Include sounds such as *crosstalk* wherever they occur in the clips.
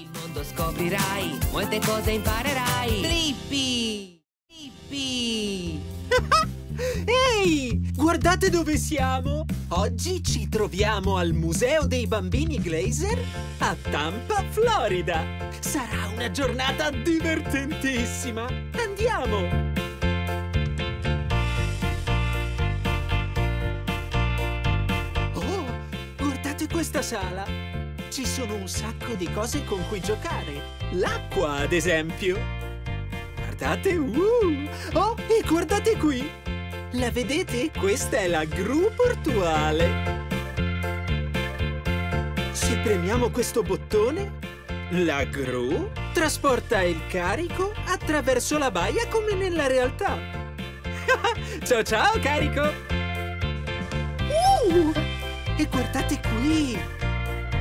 Il mondo scoprirai, molte cose imparerai. Blippi! Blippi! *laughs* Ehi, guardate dove siamo! Oggi ci troviamo al Museo dei Bambini Glazer a Tampa, Florida. Sarà una giornata divertentissima. Andiamo! Oh, guardate questa sala! Ci sono un sacco di cose con cui giocare. L'acqua, ad esempio. Guardate, uh! Oh, e guardate qui! La vedete? Questa è la gru portuale. Se premiamo questo bottone, la gru trasporta il carico attraverso la baia come nella realtà. *laughs* ciao ciao, carico! Uh! E guardate qui!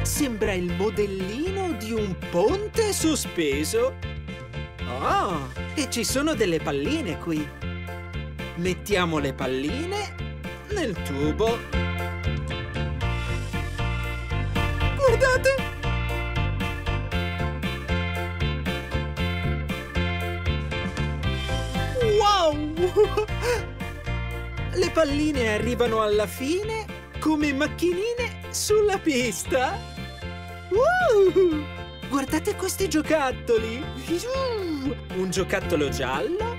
Sembra il modellino di un ponte sospeso. Oh, e ci sono delle palline qui. Mettiamo le palline nel tubo. Guardate! Wow! Le palline arrivano alla fine come macchinine sulla pista. Uh! Guardate questi giocattoli! Uh! Un giocattolo giallo,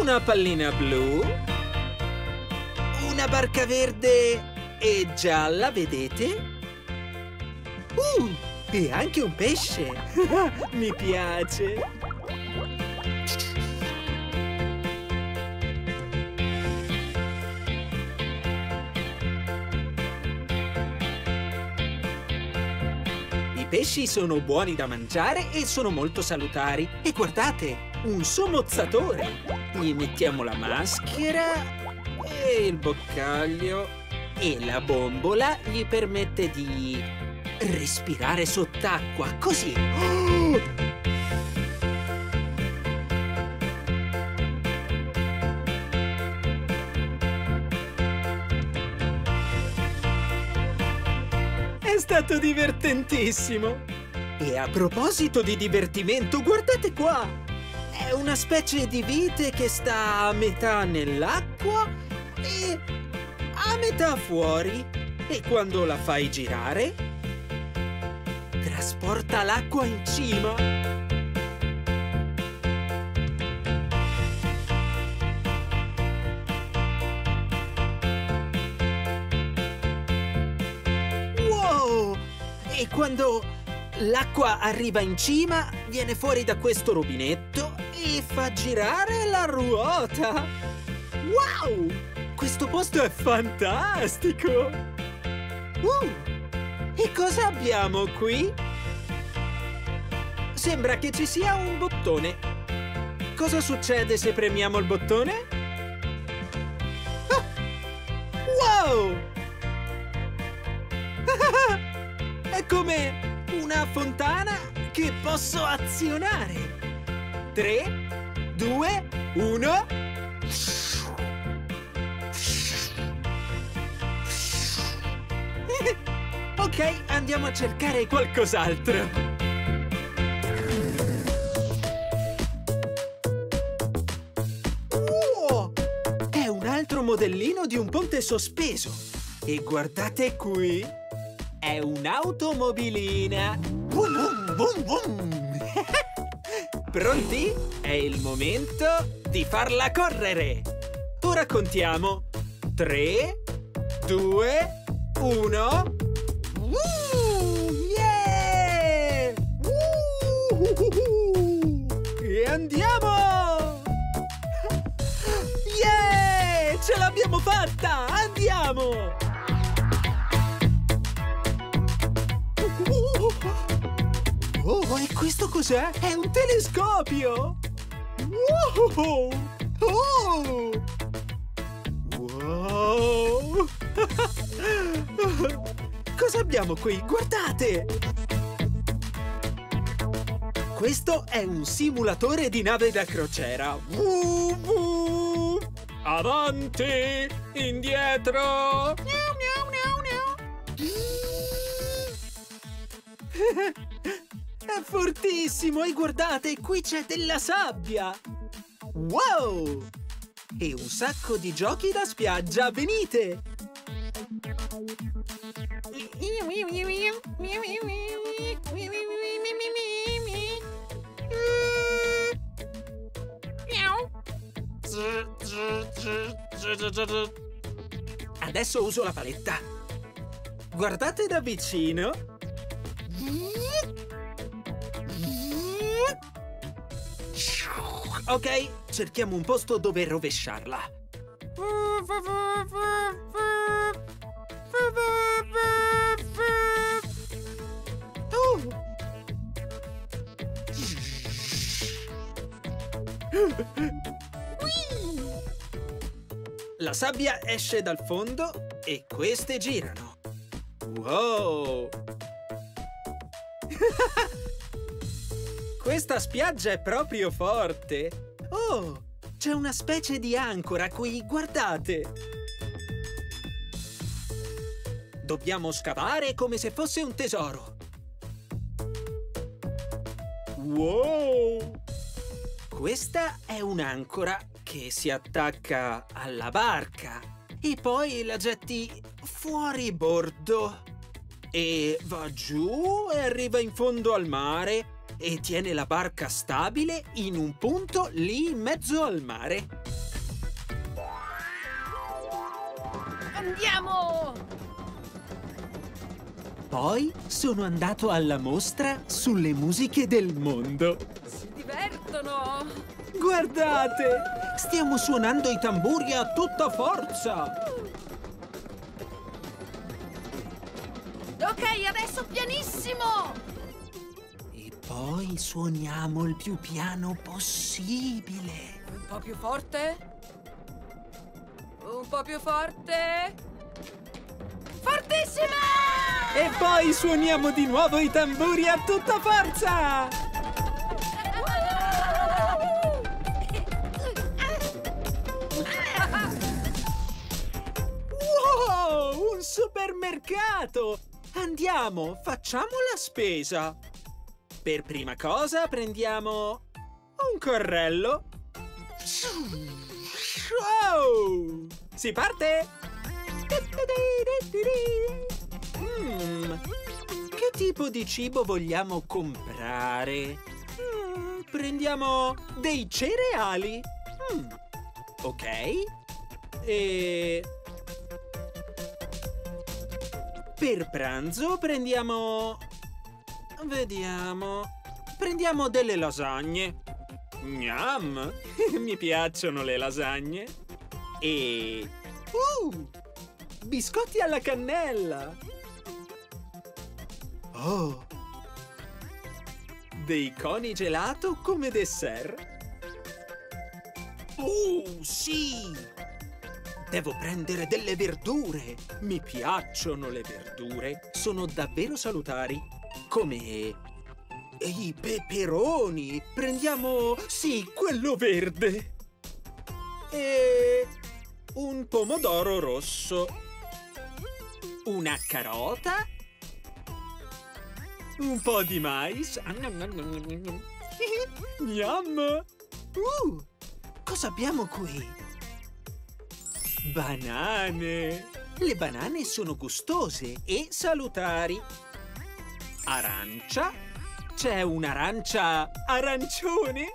una pallina blu, una barca verde e gialla, vedete? Uh! E anche un pesce! *laughs* Mi piace! Pesci sono buoni da mangiare e sono molto salutari. E guardate, un somozzatore! Gli mettiamo la maschera e il boccaglio e la bombola gli permette di respirare sott'acqua, così. Oh! Stato divertentissimo! E a proposito di divertimento, guardate qua! È una specie di vite che sta a metà nell'acqua e a metà fuori. E quando la fai girare, trasporta l'acqua in cima. Quando l'acqua arriva in cima, viene fuori da questo rubinetto e fa girare la ruota! Wow! Questo posto è fantastico! Uh! E cosa abbiamo qui? Sembra che ci sia un bottone. Cosa succede se premiamo il bottone? Ah! Wow! Come una fontana che posso azionare. 3, 2, 1. ok, andiamo a cercare qualcos'altro. Oh, è un altro modellino di un ponte sospeso. E guardate qui. È un'automobilina! Vum, vum, vum. *laughs* Pronti? È il momento di farla correre! Ora contiamo! 3, 2, 1... Uh, yeah! E andiamo! *laughs* Yeah! Ce l'abbiamo fatta! Andiamo! Oh, e questo cos'è? È un telescopio! Wow! Oh! Wow! *laughs* Cosa abbiamo qui? Guardate! Questo è un simulatore di nave da crociera. Vu, vu. Avanti! Indietro! Miau, miau, miau, miau. *laughs* È fortissimo! E guardate, qui c'è della sabbia! Wow! E un sacco di giochi da spiaggia, venite! Adesso uso la paletta. Guardate da vicino. Ok, cerchiamo un posto dove rovesciarla. La sabbia esce dal fondo e queste girano. Wow! *laughs* Questa spiaggia è proprio forte. Oh, c'è una specie di ancora qui, guardate. Dobbiamo scavare come se fosse un tesoro. Wow! Questa è un'ancora che si attacca alla barca e poi la getti fuori bordo. E va giù e arriva in fondo al mare e tiene la barca stabile in un punto lì in mezzo al mare. Andiamo! Poi sono andato alla mostra sulle musiche del mondo. Si divertono! Guardate! Stiamo suonando i tamburi a tutta forza! Ok, adesso pianissimo! Poi suoniamo il più piano possibile. Un po' più forte? Un po' più forte? Fortissima! E poi suoniamo di nuovo i tamburi a tutta forza! Wow! Un supermercato! Andiamo, facciamo la spesa. Per prima cosa prendiamo un corrello. Wow! Si parte? Mm, che tipo di cibo vogliamo comprare? Mm, prendiamo dei cereali. Mm, ok. E... Per pranzo prendiamo... Vediamo... Prendiamo delle lasagne. Gnam! *laughs* Mi piacciono le lasagne. E... Uh! Biscotti alla cannella! Oh! Dei coni gelato come dessert? Oh, sì! Devo prendere delle verdure! Mi piacciono le verdure! Sono davvero salutari! Come... i peperoni! Prendiamo... sì, quello verde! E... un pomodoro rosso! Una carota? Un po' di mais? Gnam! *laughs* Uh! Cosa abbiamo qui? Banane! Le banane sono gustose e salutari. Arancia? C'è un'arancia arancione?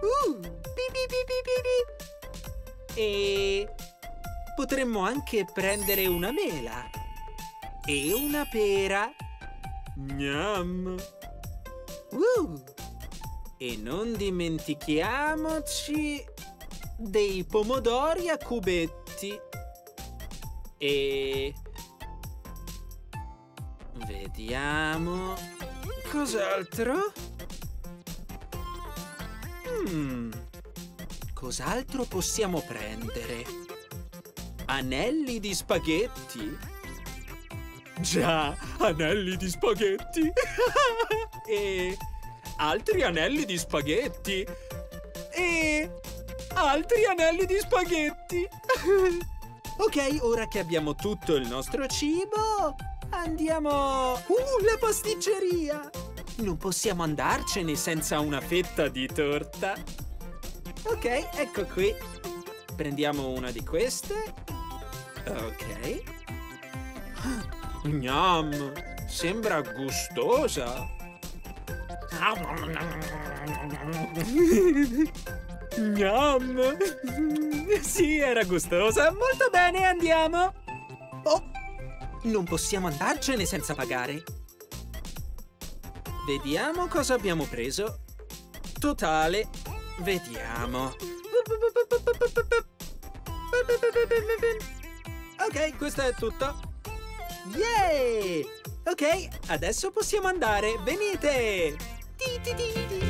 uh! Bi, bi, bi. E potremmo anche prendere una mela e una pera. Gnam! Uh! E non dimentichiamoci dei pomodori a cubetti. E... Vediamo... Cos'altro? Hmm... Cos'altro possiamo prendere? Anelli di spaghetti? Già, anelli di spaghetti! *laughs* e altri anelli di spaghetti! E altri anelli di spaghetti! *laughs* ok, ora che abbiamo tutto il nostro cibo, Andiamo... Uh, la pasticceria! Non possiamo andarcene senza una fetta di torta. Ok, ecco qui. Prendiamo una di queste. Ok. Gnam, sembra gustosa. Gnam. Sì, era gustosa. Molto bene, andiamo. Oh, non possiamo andarcene senza pagare. Vediamo cosa abbiamo preso. Totale. Vediamo. Ok, questo è tutto. Yay! Ok, adesso possiamo andare. Venite! Ti, ti, ti,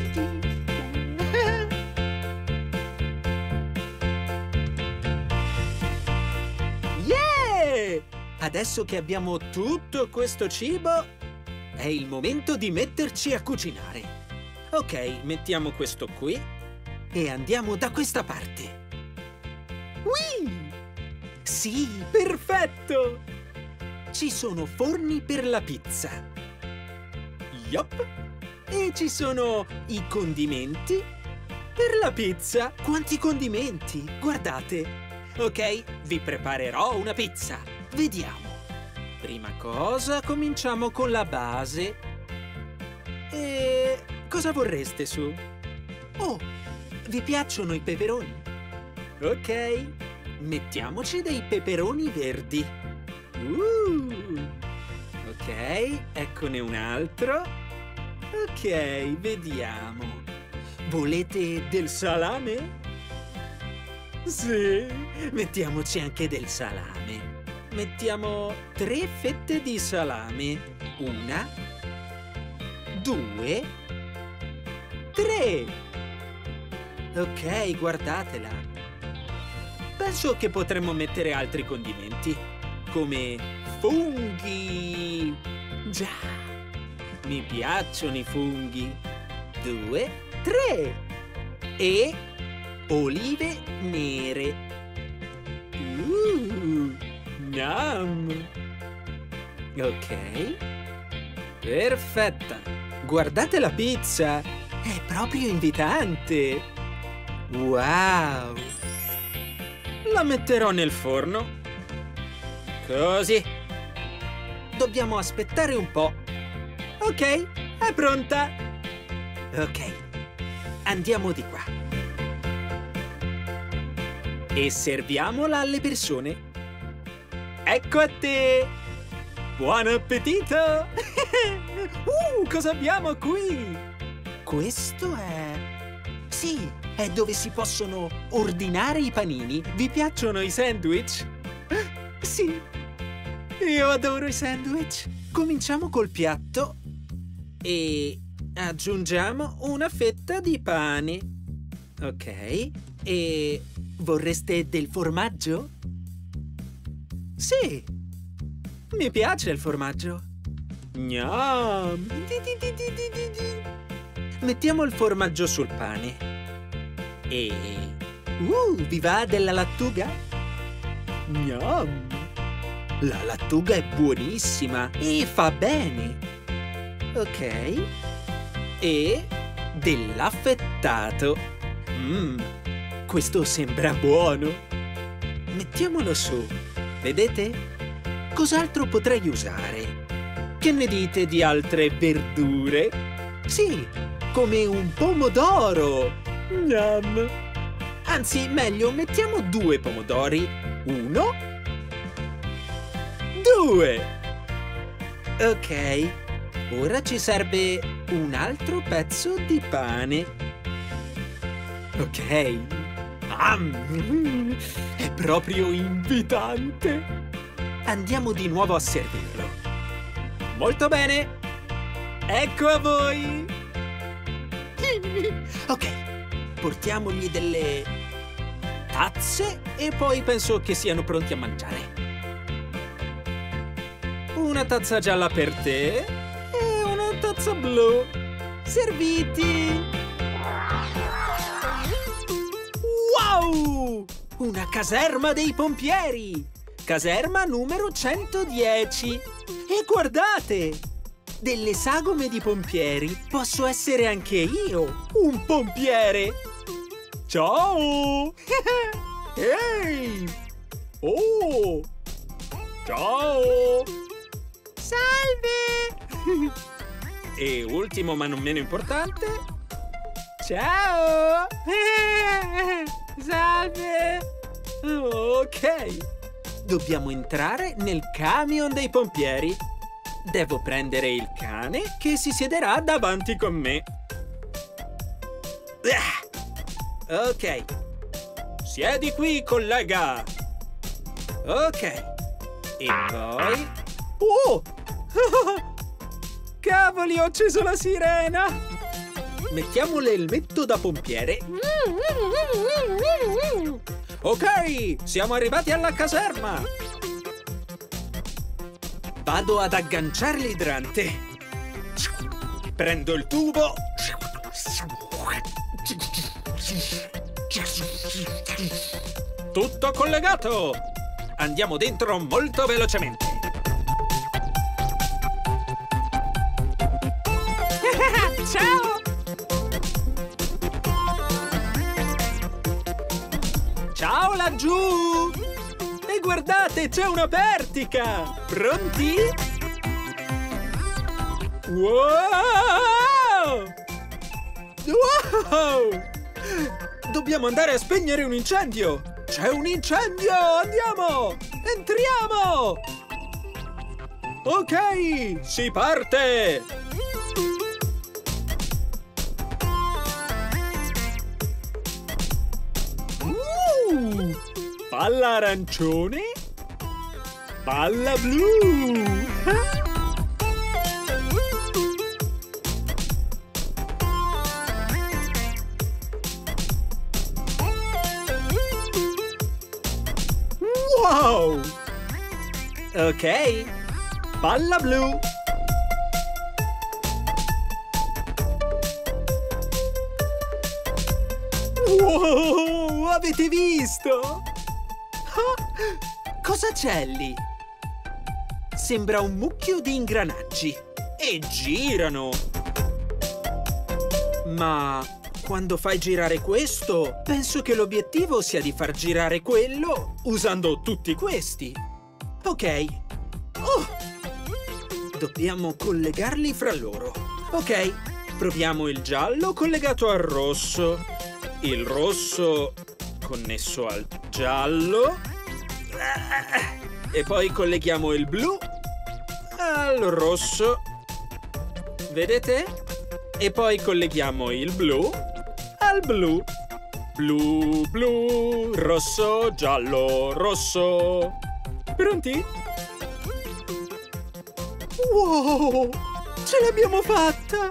Adesso che abbiamo tutto questo cibo, è il momento di metterci a cucinare. Ok, mettiamo questo qui e andiamo da questa parte. Whee! Sì, perfetto! Ci sono forni per la pizza. Yup! E ci sono i condimenti per la pizza. Quanti condimenti? Guardate! Ok, vi preparerò una pizza. Vediamo. Prima cosa, cominciamo con la base. E cosa vorreste su? Oh, vi piacciono i peperoni? Ok, mettiamoci dei peperoni verdi. Uh, ok, eccone un altro. Ok, vediamo. Volete del salame? Sì, mettiamoci anche del salame. Mettiamo tre fette di salame. Una, due, tre. Ok, guardatela. Penso che potremmo mettere altri condimenti, come funghi. Già, mi piacciono i funghi. Due, tre. E olive nere. Uh, Yum! Ok. Perfetta. Guardate la pizza. È proprio invitante. Wow. La metterò nel forno. Così. Dobbiamo aspettare un po'. Ok, è pronta. Ok. Andiamo di qua. E serviamola alle persone. Ecco a te! Buon appetito! *laughs* uh, cosa abbiamo qui? Questo è... Sì, è dove si possono ordinare i panini. Vi piacciono i sandwich? Sì, io adoro i sandwich. Cominciamo col piatto e aggiungiamo una fetta di pane. Ok, e vorreste del formaggio? Sì, mi piace il formaggio. Gnam. Mettiamo il formaggio sul pane. E... Uh, vi va della lattuga? Gnam. La lattuga è buonissima e fa bene. Ok. E dell'affettato. Mmm, questo sembra buono. Mettiamolo su. Vedete? Cos'altro potrei usare? Che ne dite di altre verdure? Sì, come un pomodoro. Gnam. Anzi, meglio, mettiamo due pomodori. Uno. Due. Ok. Ora ci serve un altro pezzo di pane. Ok. Am, è proprio invitante. Andiamo di nuovo a servirlo. Molto bene. Ecco a voi. *laughs* Ok, portiamogli delle tazze e poi penso che siano pronti a mangiare. Una tazza gialla per te e una tazza blu. Serviti! Una caserma dei pompieri! Caserma numero 110! E guardate! Delle sagome di pompieri posso essere anche io un pompiere! Ciao! *laughs* Ehi! Oh! Ciao! Salve! *laughs* e ultimo ma non meno importante... Ciao! *laughs* Salve! Ok! Dobbiamo entrare nel camion dei pompieri. Devo prendere il cane che si siederà davanti con me. Ah! Ok. Siedi qui, collega. Ok. E poi... Oh! *laughs* Cavoli, ho acceso la sirena! Mettiamo l'elmetto da pompiere. Ok, siamo arrivati alla caserma. Vado ad agganciare l'idrante. Prendo il tubo. Tutto collegato. Andiamo dentro molto velocemente. *laughs* Ciao! Ciao laggiù! E guardate, c'è una pertica! Pronti? Wow! Wow! Dobbiamo andare a spegnere un incendio! C'è un incendio! Andiamo! Entriamo! Ok, si parte! Palla arancione, palla blu. Wow! Ok, palla blu. Wow, avete visto? Cosa c'è lì? Sembra un mucchio di ingranaggi e girano. Ma quando fai girare questo, penso che l'obiettivo sia di far girare quello usando tutti questi. Ok. Oh! Dobbiamo collegarli fra loro. Ok, proviamo il giallo collegato al rosso, il rosso connesso al giallo e poi colleghiamo il blu al rosso. Vedete? E poi colleghiamo il blu al blu. Blu, blu, rosso, giallo, rosso. Pronti? Wow! Ce l'abbiamo fatta!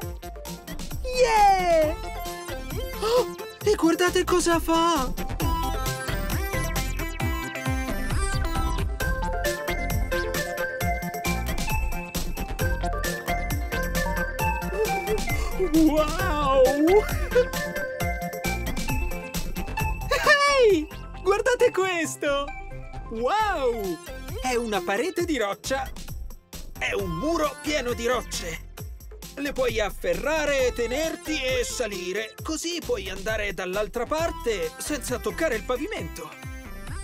Yeah! Oh, e guardate cosa fa! Wow! Ehi! Guardate questo! Wow! È una parete di roccia! È un muro pieno di rocce! Le puoi afferrare, tenerti e salire, così puoi andare dall'altra parte senza toccare il pavimento.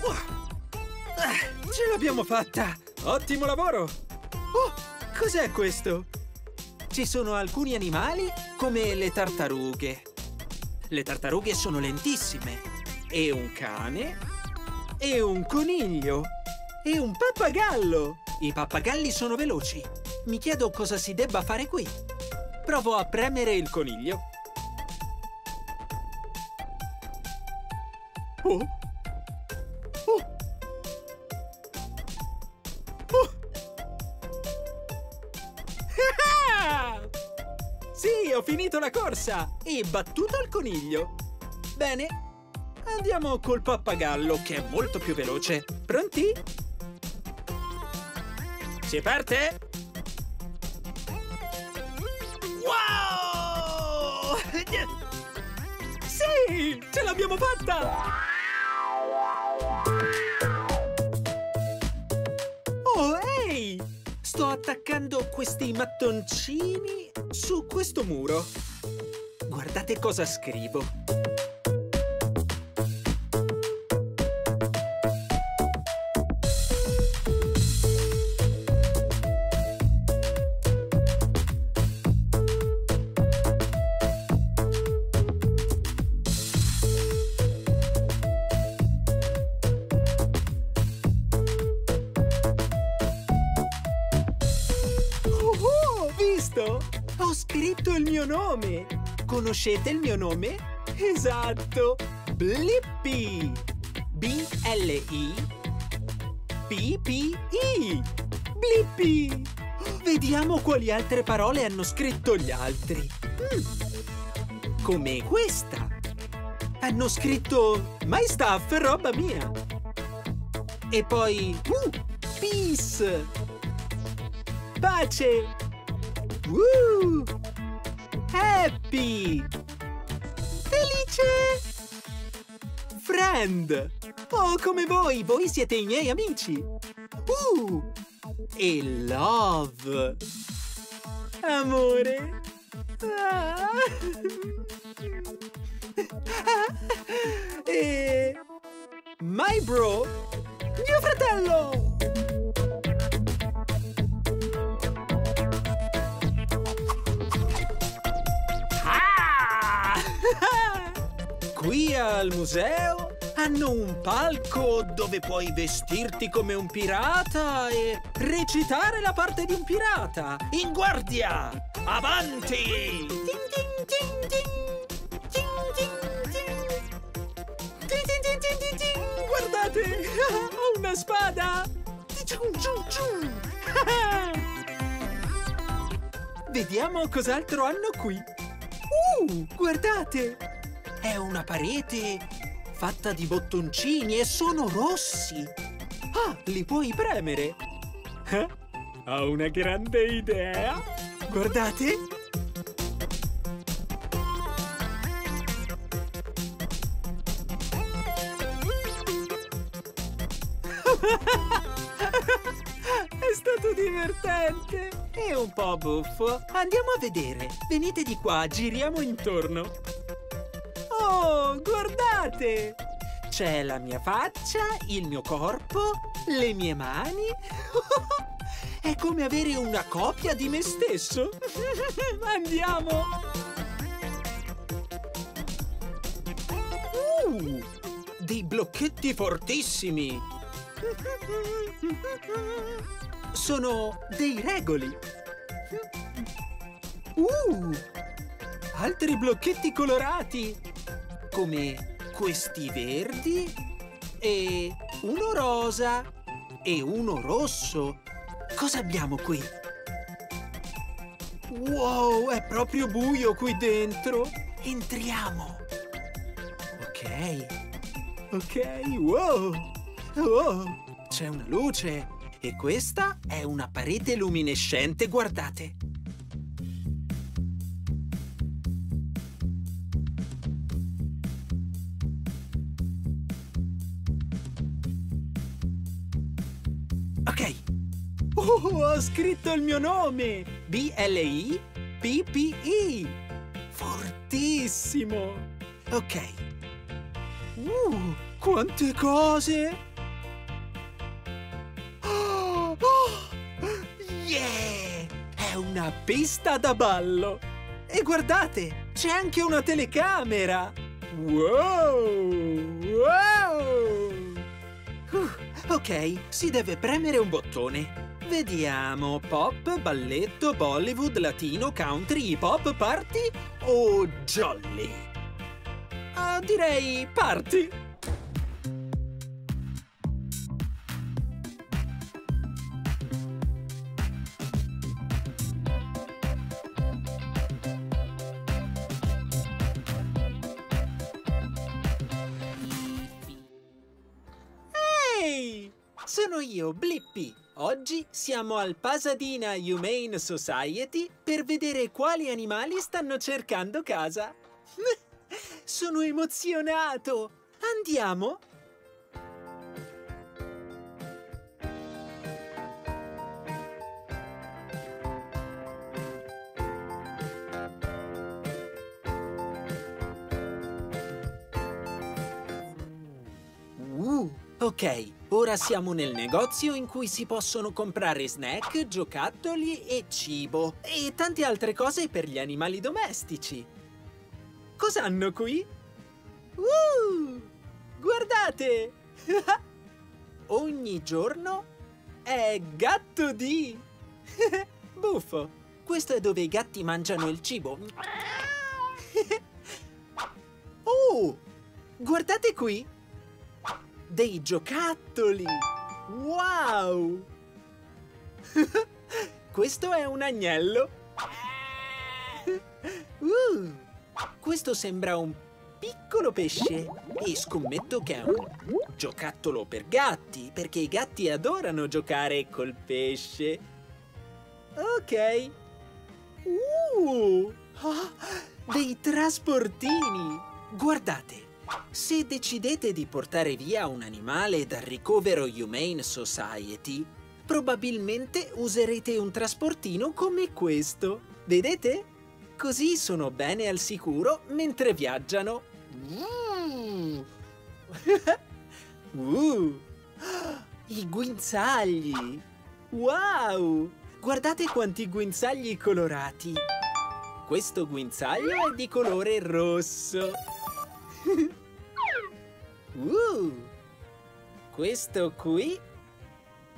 Wow. Ah, ce l'abbiamo fatta! Ottimo lavoro! Oh, cos'è questo? Ci sono alcuni animali come le tartarughe. Le tartarughe sono lentissime. E un cane. E un coniglio. E un pappagallo. I pappagalli sono veloci. Mi chiedo cosa si debba fare qui. Provo a premere il coniglio. Oh! Ho finito la corsa e battuto il coniglio. Bene, andiamo col pappagallo che è molto più veloce. Pronti? Si parte? Wow! Sì, ce l'abbiamo fatta! Sto attaccando questi mattoncini su questo muro. Guardate cosa scrivo. Conoscete il mio nome? Esatto, Blippi. B-L-I P-P-I. Blippi. Vediamo quali altre parole hanno scritto gli altri. Mm. Come questa. Hanno scritto My stuff, roba mia. E poi uh, Peace. Pace! Woo! Happy! Felice! Friend! Oh, come voi! Voi siete i miei amici! Uh! E love! Amore! Ah. *laughs* e... My bro! Mio fratello! Qui al museo hanno un palco dove puoi vestirti come un pirata e recitare la parte di un pirata. In guardia! Avanti! Guardate! Ho una spada! *laughs* Vediamo cos'altro hanno qui. Uh, guardate! È una parete fatta di bottoncini e sono rossi. Ah, li puoi premere. Eh? Ho una grande idea. Guardate. *laughs* È stato divertente e un po' buffo. Andiamo a vedere. Venite di qua, giriamo intorno. Oh, guardate! C'è la mia faccia, il mio corpo, le mie mani. *laughs* È come avere una copia di me stesso. *laughs* Andiamo! Uh, dei blocchetti fortissimi. *laughs* Sono dei regoli. Uh, altri blocchetti colorati, come questi verdi e uno rosa e uno rosso. Cosa abbiamo qui? Wow, è proprio buio qui dentro. Entriamo. Ok. Ok, wow. Wow. C'è una luce. E questa è una parete luminescente, guardate. Oh, ho scritto il mio nome! B-L-I-P-P-I! Fortissimo! Ok. Uh, quante cose! Oh, oh, yeah! È una pista da ballo! E guardate, c'è anche una telecamera! Wow! Wow! Uh, ok, si deve premere un bottone. Vediamo, pop, balletto, Bollywood, latino, country, hip hop, party o jolly? Ah, direi party. Sono io, Blippi. Oggi siamo al Pasadena Humane Society per vedere quali animali stanno cercando casa. *laughs* Sono emozionato! Andiamo? Ok, ora siamo nel negozio in cui si possono comprare snack, giocattoli e cibo e tante altre cose per gli animali domestici. Cosa hanno qui? Uh, guardate! *laughs* Ogni giorno è gatto di... *laughs* Buffo, questo è dove i gatti mangiano il cibo. *laughs* oh, guardate qui! Dei giocattoli! Wow! *laughs* questo è un agnello. *laughs* Uh, questo sembra un piccolo pesce e scommetto che è un giocattolo per gatti, perché i gatti adorano giocare col pesce. Ok. Uh, ah, dei trasportini. Guardate, se decidete di portare via un animale dal ricovero Humane Society, probabilmente userete un trasportino come questo. Vedete? Così sono bene al sicuro mentre viaggiano. Mm. *laughs* uh, I guinzagli! Wow! Guardate quanti guinzagli colorati! Questo guinzaglio è di colore rosso. *laughs* uh, questo qui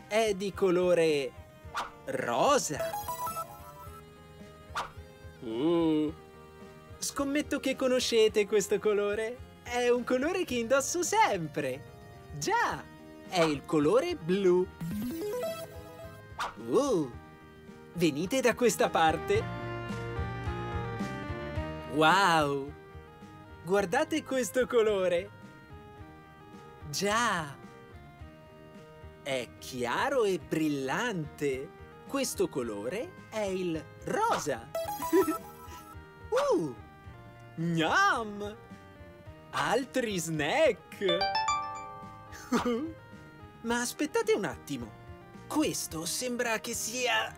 è di colore rosa. Uh. Scommetto che conoscete questo colore. È un colore che indosso sempre. Già, è il colore blu. Uh, venite da questa parte. Wow! Guardate questo colore. Già, è chiaro e brillante. Questo colore è il rosa. *laughs* uh! Gnam! Altri snack! *laughs* Ma aspettate un attimo. Questo sembra che sia...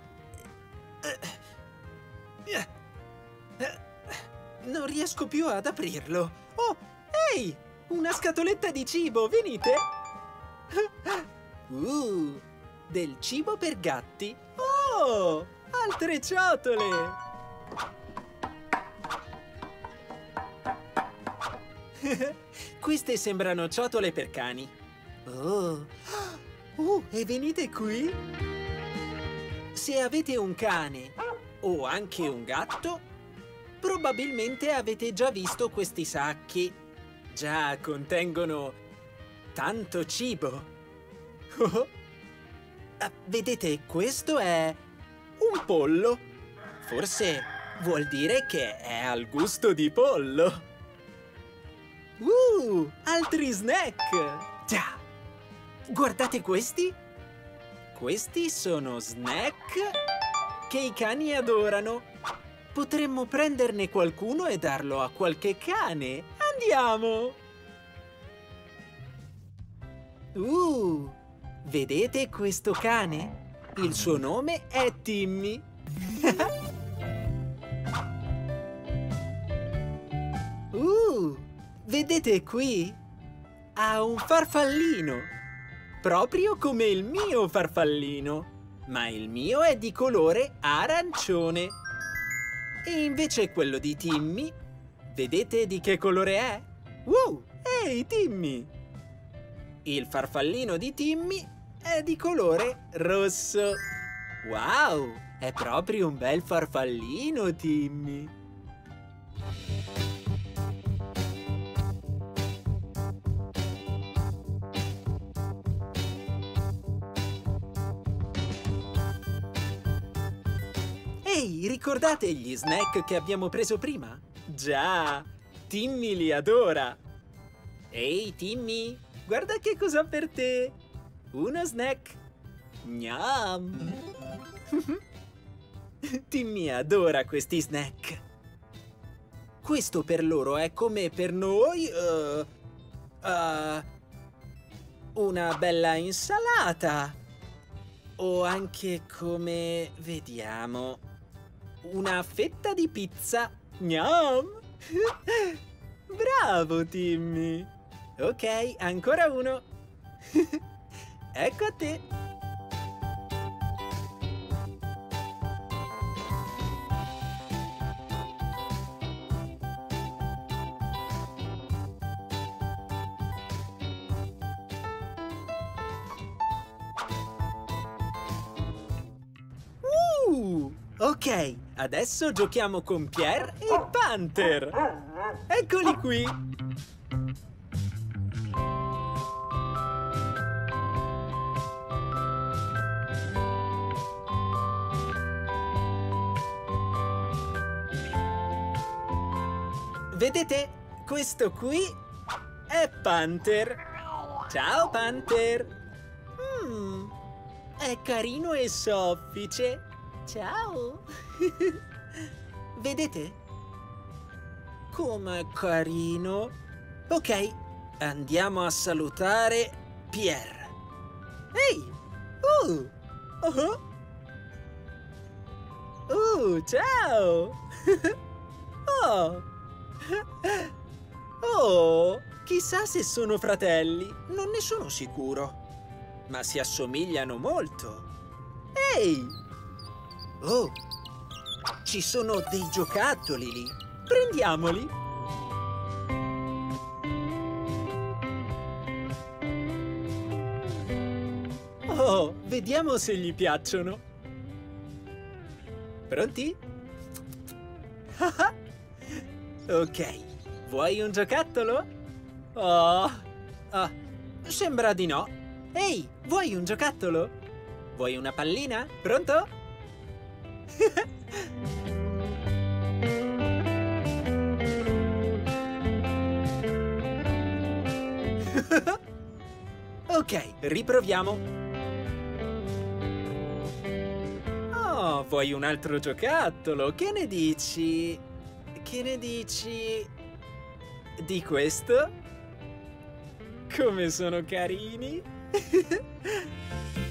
Non riesco più ad aprirlo. Oh, ehi! Una scatoletta di cibo, venite! Uh, del cibo per gatti. Oh, altre ciotole! *laughs* Queste sembrano ciotole per cani. Oh. oh, e venite qui? Se avete un cane o anche un gatto, probabilmente avete già visto questi sacchi. Già, contengono tanto cibo. Oh. Ah, vedete, questo è un pollo. Forse vuol dire che è al gusto di pollo. Uh, altri snack! Già! Guardate questi! Questi sono snack che i cani adorano. Potremmo prenderne qualcuno e darlo a qualche cane. Andiamo! Uh, vedete questo cane? Il suo nome è Timmy. *laughs* uh, Vedete qui? Ha un farfallino. Proprio come il mio farfallino. Ma il mio è di colore arancione. E invece quello di Timmy, vedete di che colore è? Wow! Ehi, Timmy! Il farfallino di Timmy è di colore rosso. Wow! È proprio un bel farfallino, Timmy! Ehi, ricordate gli snack che abbiamo preso prima? Già, Timmy li adora! Ehi, Timmy, guarda che cosa per te! Uno snack! Gnam! *laughs* Timmy adora questi snack! Questo per loro è come per noi... Uh, uh, una bella insalata! O anche come... vediamo una fetta di pizza. Gnam! *laughs* Bravo, Timmy! Ok, ancora uno. *laughs* ecco a te. Ok, adesso giochiamo con Pierre e Panther. Eccoli qui. Vedete, questo qui è Panther. Ciao Panther. Mm, è carino e soffice. Ciao. *laughs* Vedete? Com'è carino. Ok, andiamo a salutare Pierre. Ehi! Uh! Oh! Uh, ciao! *laughs* oh! *laughs* Oh! Chissà se sono fratelli, non ne sono sicuro. Ma si assomigliano molto. Ehi! Oh! Ci sono dei giocattoli lì. Prendiamoli. Oh, vediamo se gli piacciono. Pronti? *laughs* ok, vuoi un giocattolo? Oh, ah, sembra di no. Ehi, vuoi un giocattolo? Vuoi una pallina? Pronto? *laughs* ok, riproviamo. Oh, vuoi un altro giocattolo? Che ne dici? Che ne dici di questo? Come sono carini? *laughs*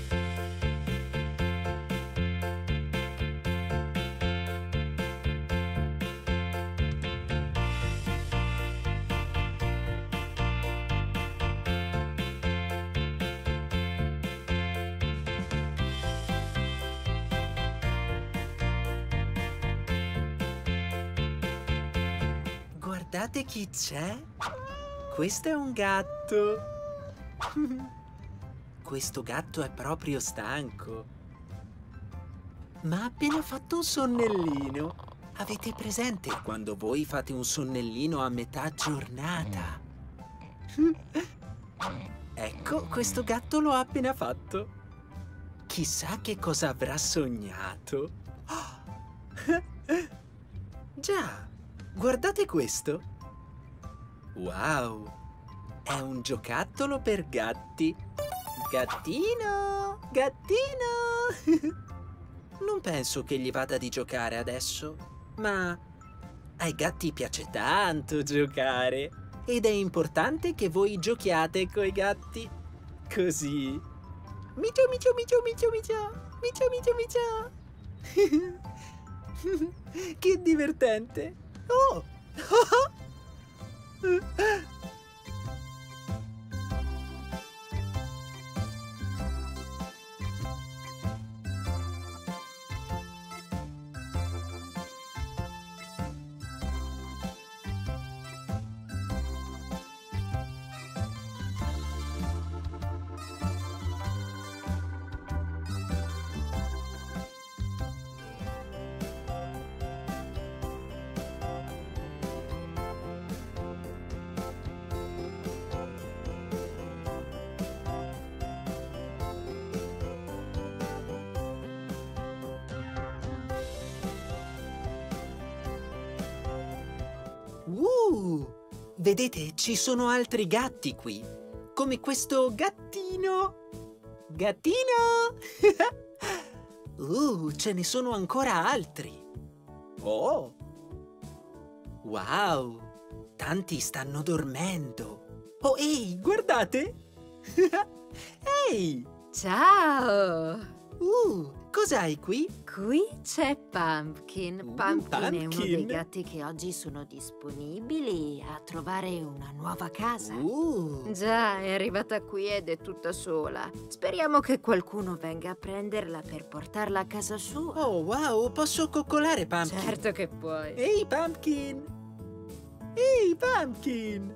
Guardate chi c'è. Questo è un gatto. *laughs* Questo gatto è proprio stanco. Ma ha appena fatto un sonnellino. Avete presente quando voi fate un sonnellino a metà giornata? *laughs* ecco, questo gatto lo ha appena fatto. Chissà che cosa avrà sognato. *gasps* Già, guardate questo. Wow, è un giocattolo per gatti. Gattino, gattino. *laughs* Non penso che gli vada di giocare adesso, ma ai gatti piace tanto giocare. Ed è importante che voi giochiate coi gatti. Così. Micio, micio, micio, micio, micio. Micio, micio, micio. *laughs* che divertente. Oh! *laughs* 嗯 *laughs* Vedete, ci sono altri gatti qui. Come questo gattino. Gattino! *laughs* uh, ce ne sono ancora altri. Oh! Wow! Tanti stanno dormendo. Oh, ehi, guardate! *laughs* ehi! Ciao! Uh, Cos'hai qui? Qui c'è Pumpkin. Uh, Pumpkin, è uno dei gatti che oggi sono disponibili a trovare una nuova casa. Uh, Già, è arrivata qui ed è tutta sola. Speriamo che qualcuno venga a prenderla per portarla a casa sua. oh wow, posso coccolare Pumpkin? Certo che puoi. Ehi Pumpkin! Ehi Pumpkin!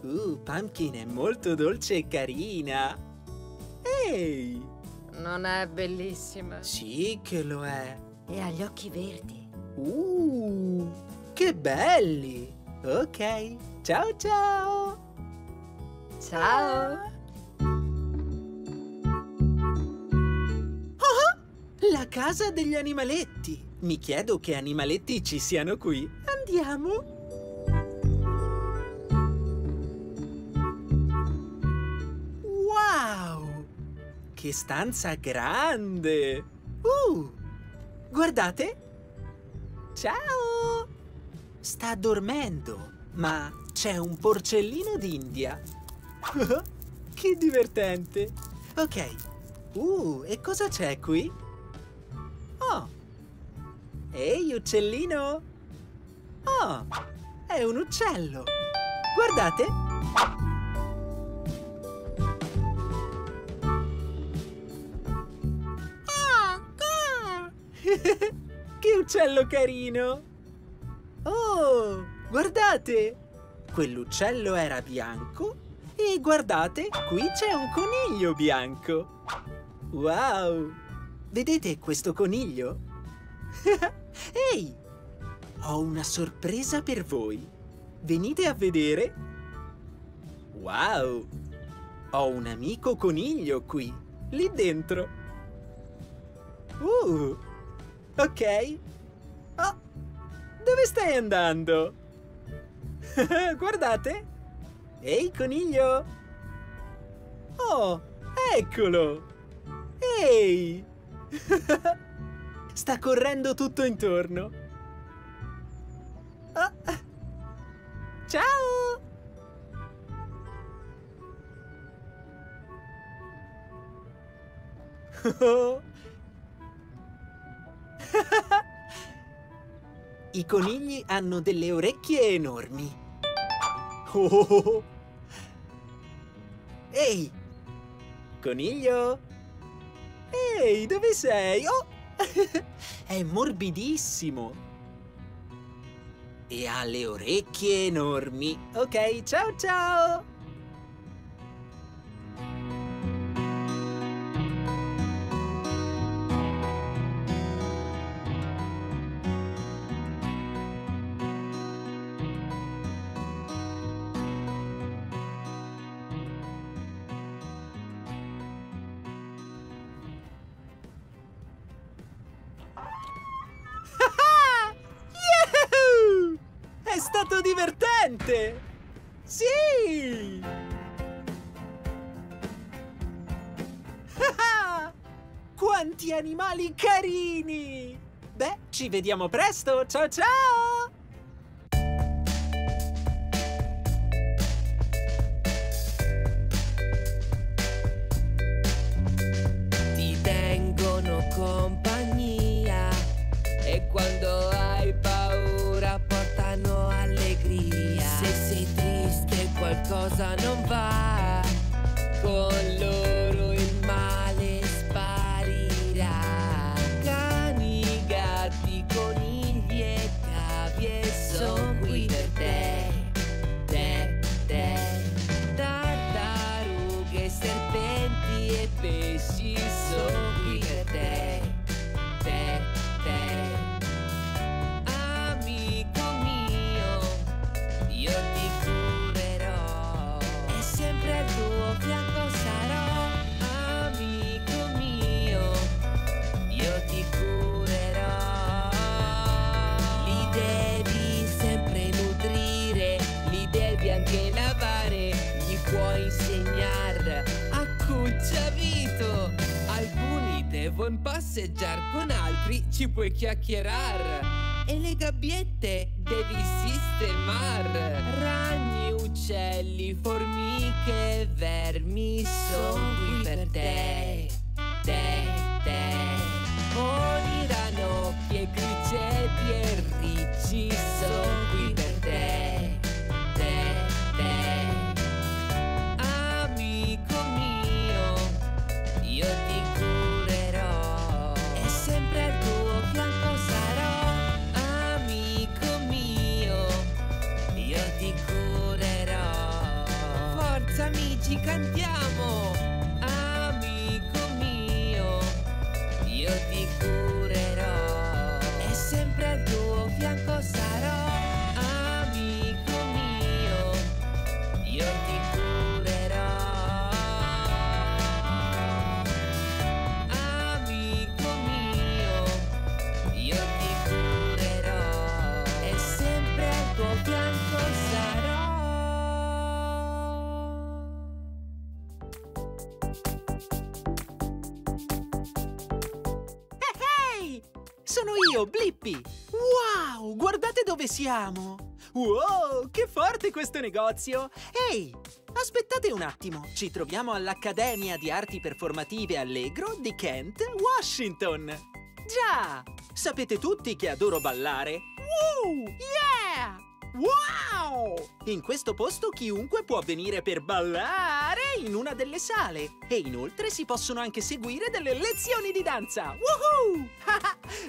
Uh, Pumpkin è molto dolce e carina. Ehi! Non è bellissima. Sì che lo è. E ha gli occhi verdi. Uh, che belli! Ok, ciao ciao! Ciao! La casa degli animaletti! Mi chiedo che animaletti ci siano qui. Andiamo! Wow! Che stanza grande! Uh! Guardate! Ciao! Sta dormendo, ma c'è un porcellino d'India. *laughs* che divertente! Ok. Uh, e cosa c'è qui? Oh! Ehi, uccellino! Oh! È un uccello! Guardate! *laughs* che uccello carino! Oh, guardate! Quell'uccello era bianco e guardate, qui c'è un coniglio bianco! Wow! Vedete questo coniglio? *laughs* Ehi! Ho una sorpresa per voi! Venite a vedere! Wow! Ho un amico coniglio qui, lì dentro! Uh! Ok. Oh, dove stai andando? *laughs* Guardate. Ehi, coniglio. Oh, eccolo. Ehi. *laughs* Sta correndo tutto intorno. Ah. Ciao. *laughs* I conigli hanno delle orecchie enormi. Oh, oh, oh. Ehi! Coniglio? Ehi, dove sei? Oh! *laughs* È morbidissimo. E ha le orecchie enormi. Ok, ciao ciao! Vediamo presto! Ciao ciao! Devono passeggiare con altri, ci puoi chiacchierare. E le gabbiette devi sistemare. Ragni, uccelli, formiche, vermi sono qui per te. Oggi cantiamo. Siamo! Wow! Che forte questo negozio! Ehi! Aspettate un attimo, ci troviamo all'Accademia di Arti Performative Allegro di Kent, Washington! Già! Sapete tutti che adoro ballare? Woo! Yeah! Wow! In questo posto chiunque può venire per ballare in una delle sale e inoltre si possono anche seguire delle lezioni di danza. Woohoo!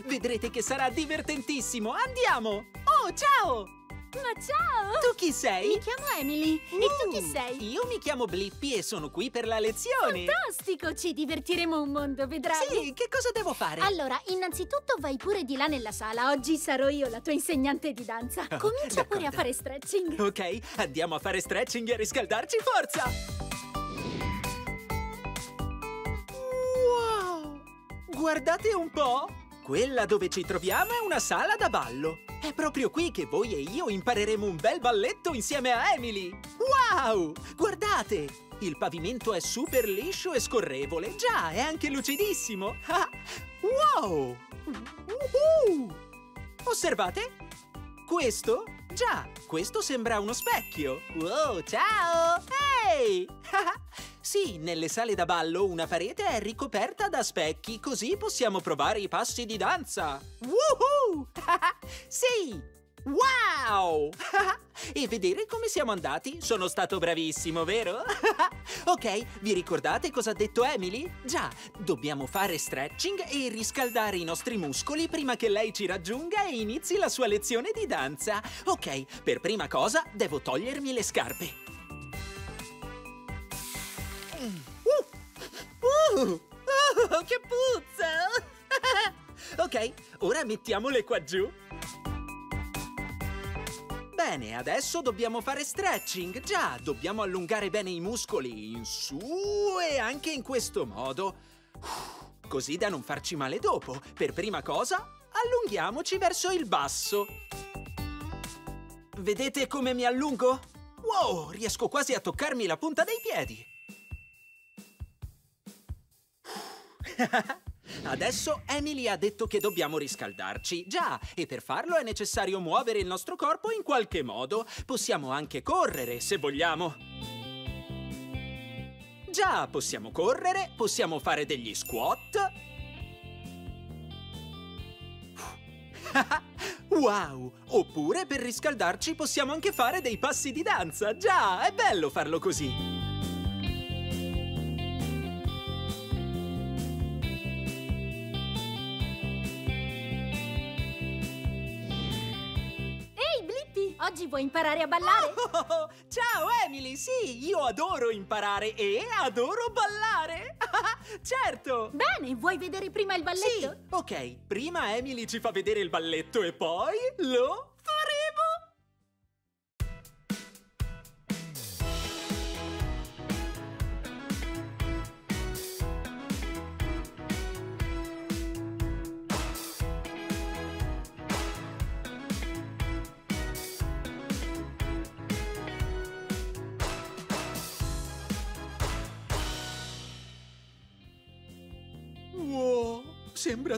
*laughs* Vedrete che sarà divertentissimo. Andiamo! Oh, ciao! Ma ciao! Tu chi sei? Mi chiamo Emily. e tu chi Uh, sei? Io mi chiamo Blippi e sono qui per la lezione. Fantastico! Ci divertiremo un mondo, vedrai. Sì, che cosa devo fare? Allora, innanzitutto vai pure di là nella sala. Oggi sarò io la tua insegnante di danza. Oh, *laughs* Comincia pure a fare stretching. Ok, andiamo a fare stretching e a riscaldarci, forza! Wow! Guardate un po'! Quella dove ci troviamo è una sala da ballo. È proprio qui che voi e io impareremo un bel balletto insieme a Emily. Wow! Guardate! Il pavimento è super liscio e scorrevole. Già, è anche lucidissimo. *laughs* Ah, wow! Uhu! Osservate? Questo? Già, questo sembra uno specchio. Wow, ciao! Ehi! *laughs* sì, nelle sale da ballo una parete è ricoperta da specchi, così possiamo provare i passi di danza. Woohoo! *laughs* sì! Wow! *laughs* e vedere come siamo andati? Sono stato bravissimo, vero? *laughs* ok, vi ricordate cosa ha detto Emily? Già, dobbiamo fare stretching e riscaldare i nostri muscoli prima che lei ci raggiunga e inizi la sua lezione di danza. Ok, per prima cosa devo togliermi le scarpe. Mm. Uh! Uh! Oh, *laughs* che puzza! ok, ora mettiamole qua giù. Bene, adesso dobbiamo fare stretching. Già, dobbiamo allungare bene i muscoli in su e anche in questo modo. Così da non farci male dopo. Per prima cosa, allunghiamoci verso il basso. Vedete come mi allungo? Wow, riesco quasi a toccarmi la punta dei piedi. Adesso Emily ha detto che dobbiamo riscaldarci. Già, e per farlo è necessario muovere il nostro corpo in qualche modo. Possiamo anche correre, se vogliamo. Già, possiamo correre, possiamo fare degli squat. *laughs* wow! Oppure per riscaldarci possiamo anche fare dei passi di danza. Già, è bello farlo così. Vuoi imparare a ballare? Oh, *laughs* ciao Emily, sì, io adoro imparare e adoro ballare. *laughs* certo. Bene, vuoi vedere prima il balletto? Sì, ok, prima Emily ci fa vedere il balletto e poi lo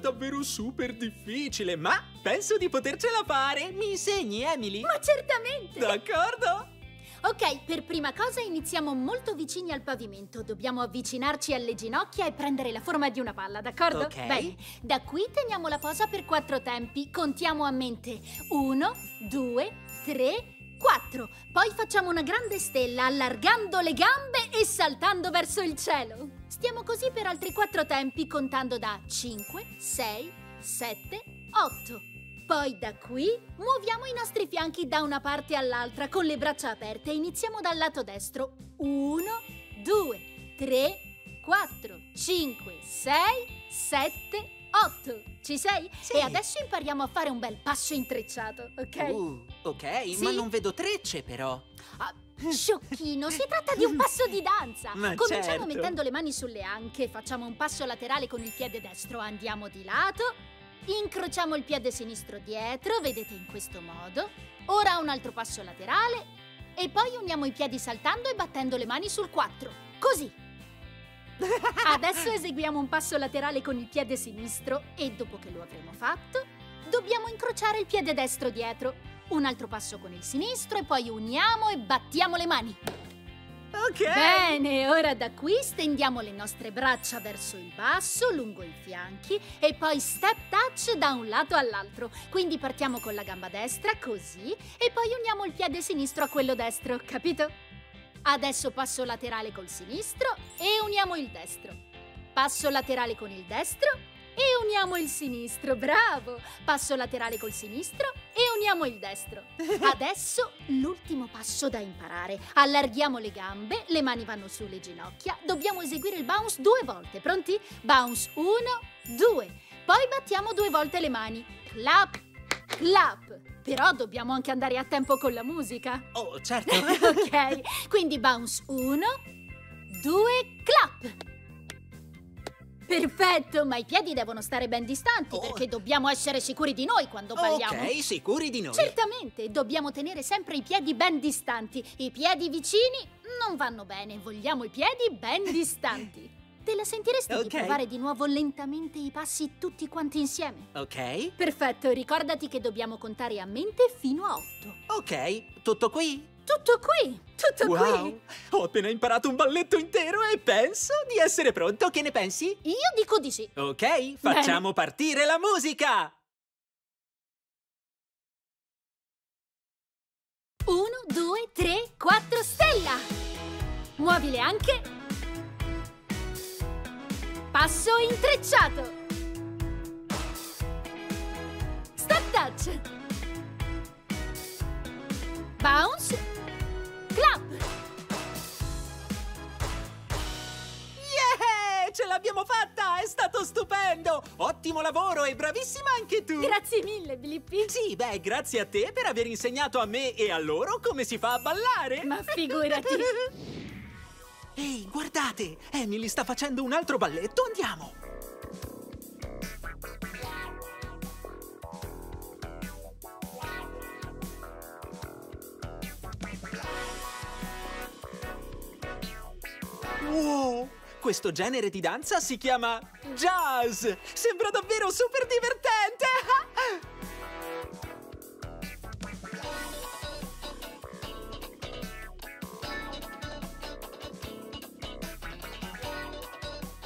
davvero super difficile, ma penso di potercela fare. Mi insegni, Emily? Ma certamente! D'accordo? Ok, per prima cosa iniziamo molto vicini al pavimento. Dobbiamo avvicinarci alle ginocchia e prendere la forma di una palla, d'accordo? Ok. Bene, da qui teniamo la posa per quattro tempi. Contiamo a mente. Uno, due, tre, quattro. Poi facciamo una grande stella allargando le gambe e saltando verso il cielo. Stiamo così per altri quattro tempi contando da 5, 6, 7, 8. Poi da qui muoviamo i nostri fianchi da una parte all'altra con le braccia aperte. Iniziamo dal lato destro. Uno, 2, 3, 4, 5, 6, 7, 8. Ci sei? Sì. E adesso impariamo a fare un bel passo intrecciato, ok? Uh, ok, Sì? ma non vedo trecce però. Ah, sciocchino, si tratta di un passo di danza. Ma Cominciamo certo. mettendo le mani sulle anche, facciamo un passo laterale con il piede destro, andiamo di lato, incrociamo il piede sinistro dietro, vedete in questo modo. Ora un altro passo laterale e poi uniamo i piedi saltando e battendo le mani sul 4. Così. Adesso eseguiamo un passo laterale con il piede sinistro e dopo che lo avremo fatto, dobbiamo incrociare il piede destro dietro. Un altro passo con il sinistro e poi uniamo e battiamo le mani. Ok. Bene, ora da qui stendiamo le nostre braccia verso il basso, lungo i fianchi e poi step touch da un lato all'altro. Quindi partiamo con la gamba destra, così, e poi uniamo il piede sinistro a quello destro, capito? Adesso passo laterale col sinistro e uniamo il destro. Passo laterale con il destro e uniamo il sinistro, bravo! Passo laterale col sinistro e uniamo il destro. *laughs* Adesso l'ultimo passo da imparare. Allarghiamo le gambe, le mani vanno sulle ginocchia. Dobbiamo eseguire il bounce due volte. Pronti? Bounce uno, due. Poi battiamo due volte le mani. Clap, clap. Però dobbiamo anche andare a tempo con la musica. Oh, certo. *laughs* ok, quindi bounce uno, due, clap. Perfetto, ma i piedi devono stare ben distanti Oh. perché dobbiamo essere sicuri di noi quando balliamo. ok, sicuri di noi. Certamente, dobbiamo tenere sempre i piedi ben distanti. I piedi vicini non vanno bene, vogliamo i piedi ben *laughs* distanti. Te la sentiresti Ok. di provare di nuovo lentamente i passi tutti quanti insieme? Ok, Perfetto, ricordati che dobbiamo contare a mente fino a otto. ok, tutto qui? Tutto qui, tutto wow, qui. ho appena imparato un balletto intero e penso di essere pronto. Che ne pensi? Io dico di sì. Ok, facciamo partire la musica! Uno, due, tre, quattro, stella! Muovile anche. Passo intrecciato. Step touch. Bounce. L'abbiamo fatta! È stato stupendo! Ottimo lavoro e bravissima anche tu! Grazie mille, Blippi. Sì, beh, grazie a te per aver insegnato a me e a loro come si fa a ballare! Ma figurati. *laughs* Ehi, guardate! Emily sta facendo un altro balletto, andiamo! Wow! Questo genere di danza si chiama jazz! Sembra davvero super divertente!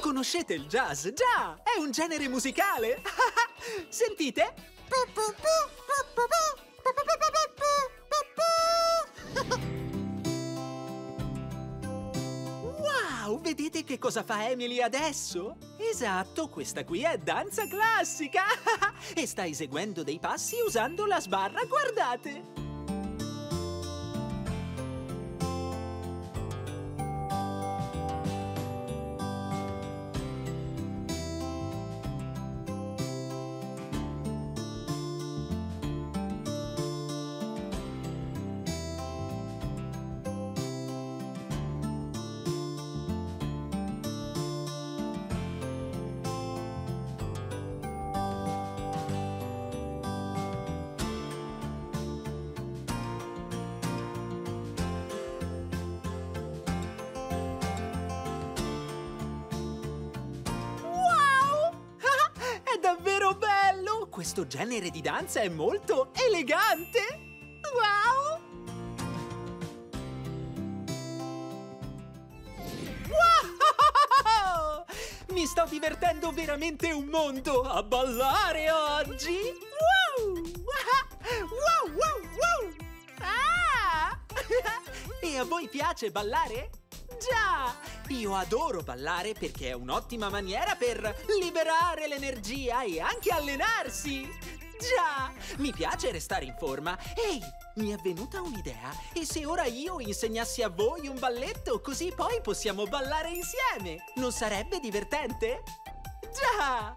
*laughs* Conoscete il jazz? Già! È un genere musicale! *laughs* Sentite? Vedete che cosa fa Emily adesso? Esatto, questa qui è danza classica! *laughs* e sta eseguendo dei passi usando la sbarra, guardate! Questo genere di danza è molto elegante! Wow! Mi sto divertendo veramente un mondo a ballare oggi! Wow! Wow, wow, wow! Ah! *laughs* E a voi piace ballare? Già! Io adoro ballare perché è un'ottima maniera per liberare l'energia e anche allenarsi! Già, mi piace restare in forma. Ehi, mi è venuta un'idea. E se ora io insegnassi a voi un balletto, così poi possiamo ballare insieme? Non sarebbe divertente? Già!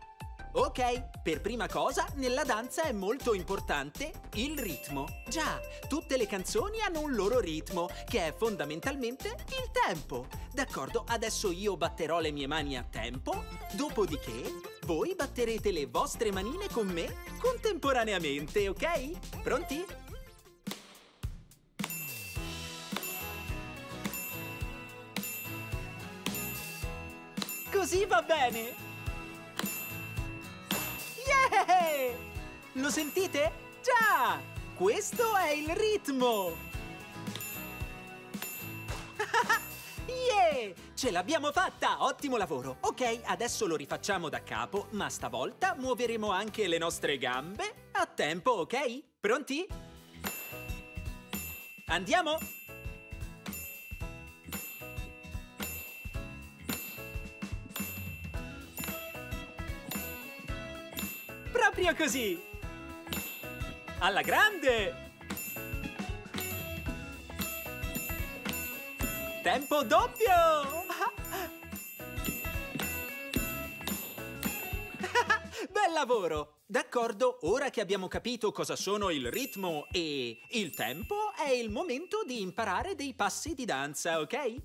Ok, per prima cosa, nella danza è molto importante il ritmo. Già, tutte le canzoni hanno un loro ritmo, che è fondamentalmente il tempo. D'accordo, adesso io batterò le mie mani a tempo, dopodiché voi batterete le vostre manine con me contemporaneamente, ok? Pronti? Così va bene! Yeah! Lo sentite? Già! Questo è il ritmo! *laughs* yeah! Ce l'abbiamo fatta! Ottimo lavoro! Ok, adesso lo rifacciamo da capo, ma stavolta muoveremo anche le nostre gambe a tempo, ok? Pronti? Andiamo! Proprio così! Alla grande! Tempo doppio! *laughs* Bel lavoro! D'accordo, ora che abbiamo capito cosa sono il ritmo e il tempo, è il momento di imparare dei passi di danza, ok?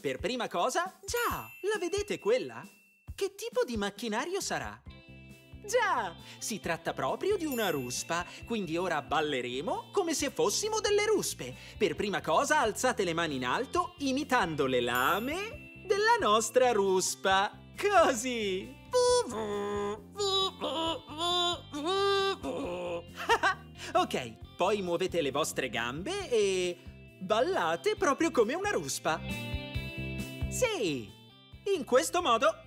Per prima cosa, già, la vedete quella? Che tipo di macchinario sarà? Già, si tratta proprio di una ruspa, quindi ora balleremo come se fossimo delle ruspe. Per prima cosa alzate le mani in alto imitando le lame della nostra ruspa. Così. *laughs* ok, poi muovete le vostre gambe e ballate proprio come una ruspa. Sì, in questo modo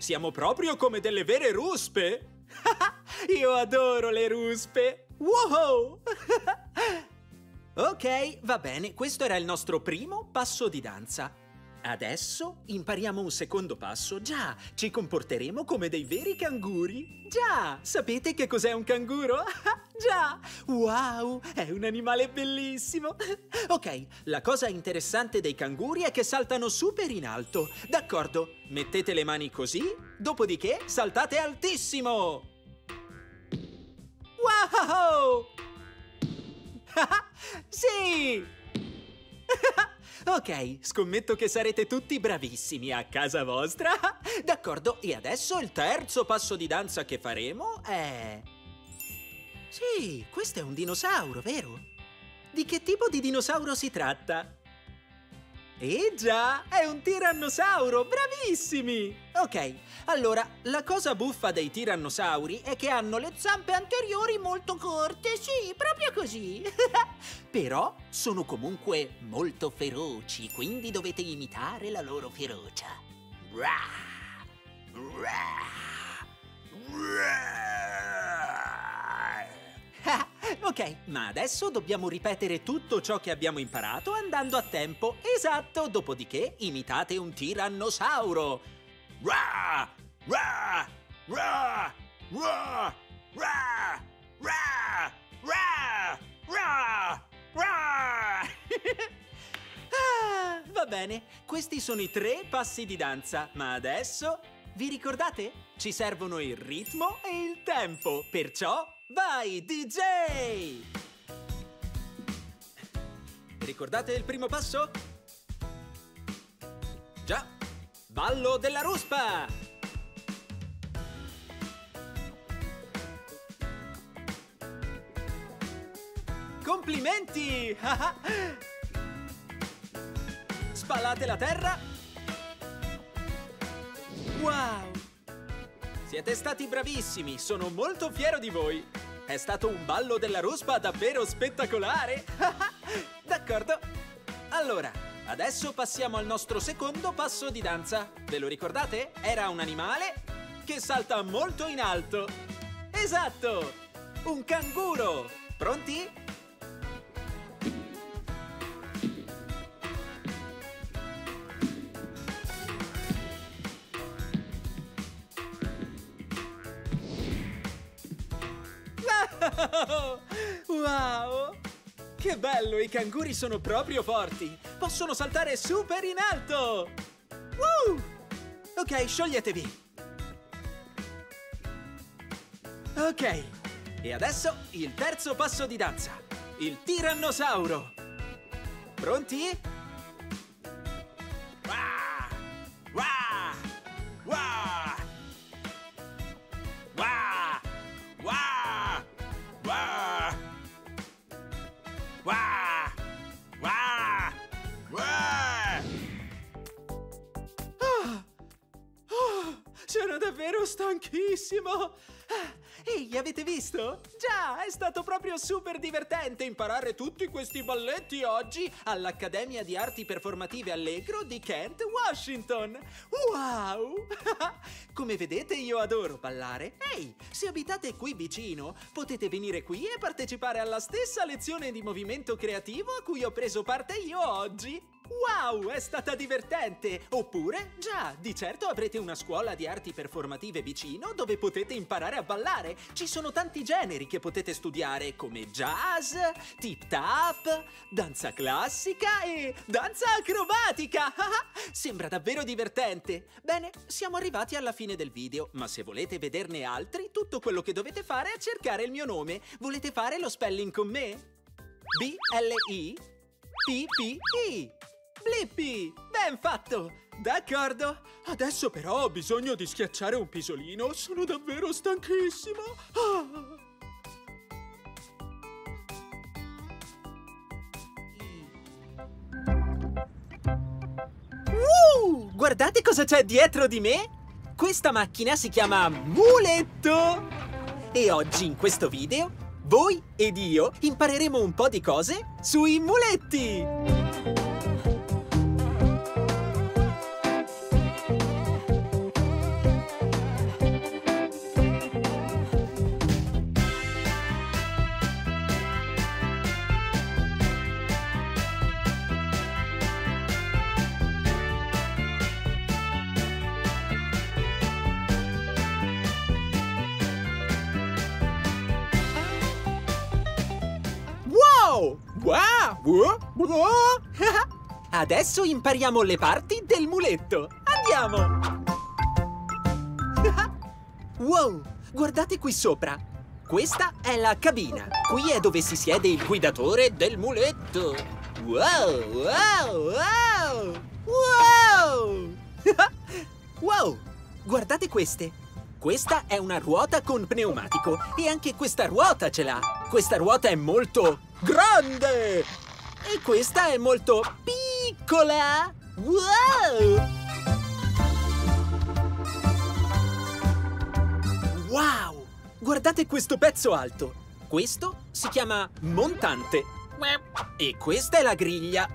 siamo proprio come delle vere ruspe! *laughs* Io adoro le ruspe! Wow! *laughs* ok, va bene, questo era il nostro primo passo di danza. Adesso impariamo un secondo passo. Già, ci comporteremo come dei veri canguri. Già, sapete che cos'è un canguro? *laughs* Già, wow, è un animale bellissimo. Ok, la cosa interessante dei canguri è che saltano super in alto. D'accordo, mettete le mani così, dopodiché saltate altissimo. Wow! *laughs* sì! *laughs* Ok, scommetto che sarete tutti bravissimi a casa vostra. *laughs* D'accordo, e adesso il terzo passo di danza che faremo è... Sì, questo è un dinosauro, vero? Di che tipo di dinosauro si tratta? Eh già, è un tirannosauro, bravissimi! Ok, allora, la cosa buffa dei tirannosauri è che hanno le zampe anteriori molto corte, sì, proprio così. *laughs* Però sono comunque molto feroci, quindi dovete imitare la loro ferocia. Rah! Rah! Rah! *laughs* ok, ma adesso dobbiamo ripetere tutto ciò che abbiamo imparato andando a tempo esatto, dopodiché imitate un tirannosauro. Rah! Rah! Rah! Rah! Rah! Rah! Rah! Rah! Rah! *laughs* ah, va bene, questi sono i tre passi di danza, ma adesso vi ricordate? Ci servono il ritmo e il tempo, perciò vai DJ! Ricordate il primo passo? Già, ballo della ruspa! Complimenti! *laughs* Spallate la terra! Wow! Siete stati bravissimi, sono molto fiero di voi! È stato un ballo della ruspa davvero spettacolare! *laughs* D'accordo! Allora, adesso passiamo al nostro secondo passo di danza. Ve lo ricordate? Era un animale che salta molto in alto. Esatto! Un canguro! Pronti? *laughs* wow! Che bello, i canguri sono proprio forti! Possono saltare super in alto! Woo! Ok, scioglietevi! Ok, e adesso il terzo passo di danza, il tirannosauro. Pronti? Wah! Wah! Wah! Wah! Wah! Wah! Ah! Oh, sono davvero stanchissimo! Ah, Ehi, avete visto? Già, è stato proprio super divertente imparare tutti questi balletti oggi all'Accademia di Arti Performative Allegro di Kent, Washington! Wow! *laughs* Come vedete io adoro ballare. Ehi, se abitate qui vicino, potete venire qui e partecipare alla stessa lezione di movimento creativo a cui ho preso parte io oggi. Wow, è stata divertente! Oppure, già, di certo avrete una scuola di arti performative vicino dove potete imparare a ballare. Ci sono tanti generi che potete studiare, come jazz, tip tap, danza classica e danza acrobatica. *laughs* Sembra davvero divertente. Bene, siamo arrivati alla fine del video, ma se volete vederne altri, tutto quello che dovete fare è cercare il mio nome. Volete fare lo spelling con me? B-L-I P-P-I Blippi! Ben fatto! D'accordo! Adesso però ho bisogno di schiacciare un pisolino. Sono davvero stanchissimo. Ah. Uh, guardate cosa c'è dietro di me! Questa macchina si chiama Muletto! E oggi in questo video voi ed io impareremo un po' di cose sui muletti! Adesso impariamo le parti del muletto. Andiamo! *laughs* Wow! Guardate qui sopra. Questa è la cabina. Qui è dove si siede il guidatore del muletto. Wow! Wow! Wow! Wow! *laughs* wow! Guardate queste. Questa è una ruota con pneumatico e anche questa ruota ce l'ha. Questa ruota è molto grande e questa è molto piccola. Wow! Wow! Guardate questo pezzo alto. Questo si chiama montante. E questa è la griglia.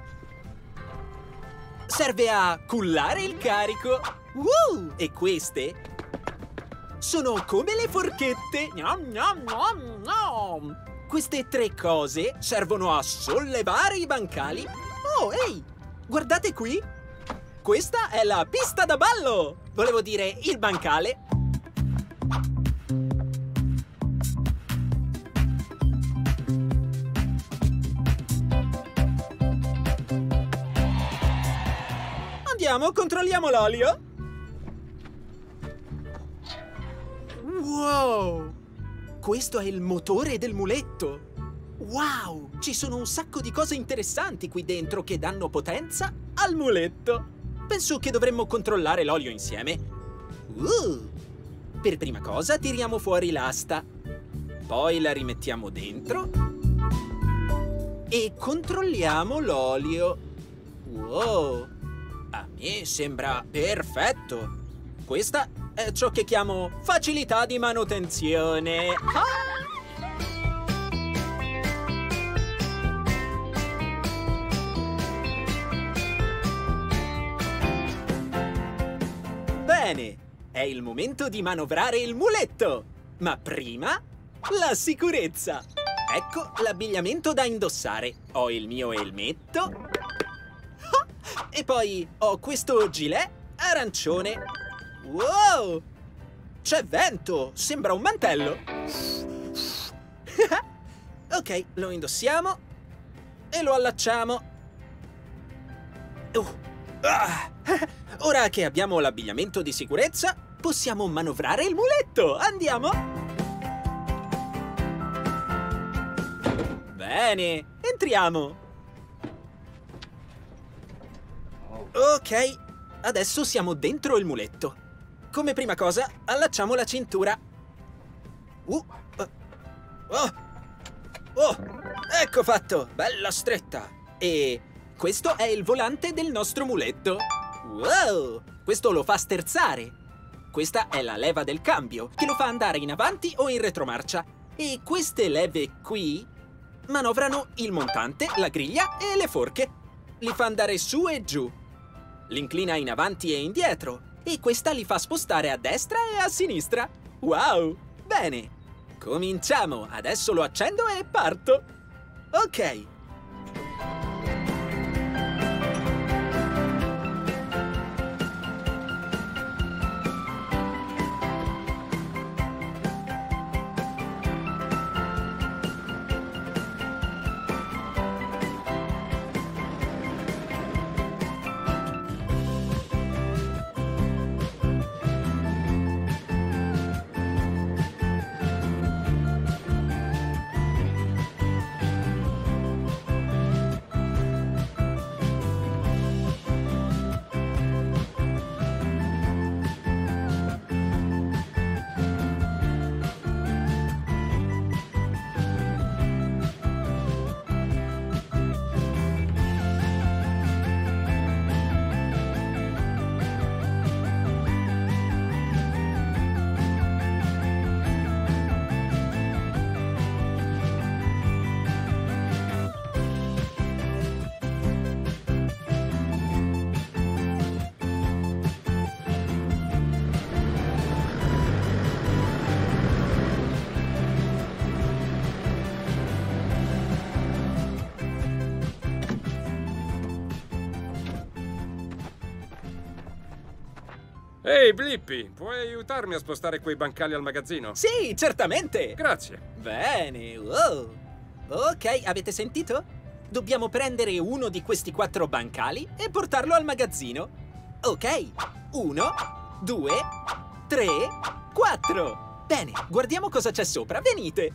Serve a cullare il carico. Uh! E queste sono come le forchette. Gnam, gnam, gnam, gnam. Queste tre cose servono a sollevare i bancali. Oh, ehi! Guardate qui! Questa è la pista da ballo! Volevo dire il bancale. Andiamo, controlliamo l'olio. Wow! Questo è il motore del muletto. Wow! Ci sono un sacco di cose interessanti qui dentro che danno potenza al muletto. Penso che dovremmo controllare l'olio insieme. Uh! Per prima cosa tiriamo fuori l'asta. Poi la rimettiamo dentro. E controlliamo l'olio. Wow! A me sembra perfetto. Questa è ciò che chiamo facilità di manutenzione. Ah! Bene, è il momento di manovrare il muletto. Ma prima, la sicurezza. Ecco l'abbigliamento da indossare. Ho il mio elmetto. *laughs* E poi ho questo gilet arancione. Wow! C'è vento! Sembra un mantello! *laughs* ok, lo indossiamo e lo allacciamo. Uh, ah. *laughs* Ora che abbiamo l'abbigliamento di sicurezza, possiamo manovrare il muletto. Andiamo! Bene, entriamo. Ok, adesso siamo dentro il muletto. Come prima cosa, allacciamo la cintura. Uh, uh, oh, oh, ecco fatto, bella stretta. E questo è il volante del nostro muletto. Wow, questo lo fa sterzare. Questa è la leva del cambio, che lo fa andare in avanti o in retromarcia. E queste leve qui manovrano il montante, la griglia e le forche. Li fa andare su e giù. L'inclina in avanti e indietro. E questa li fa spostare a destra e a sinistra. Wow! Bene! Cominciamo! Adesso lo accendo e parto! Ok! Ehi, Blippi, puoi aiutarmi a spostare quei bancali al magazzino? Sì, certamente! Grazie. Bene, wow! Ok, avete sentito? Dobbiamo prendere uno di questi quattro bancali e portarlo al magazzino. Ok, uno, due, tre, quattro. Bene, guardiamo cosa c'è sopra, venite.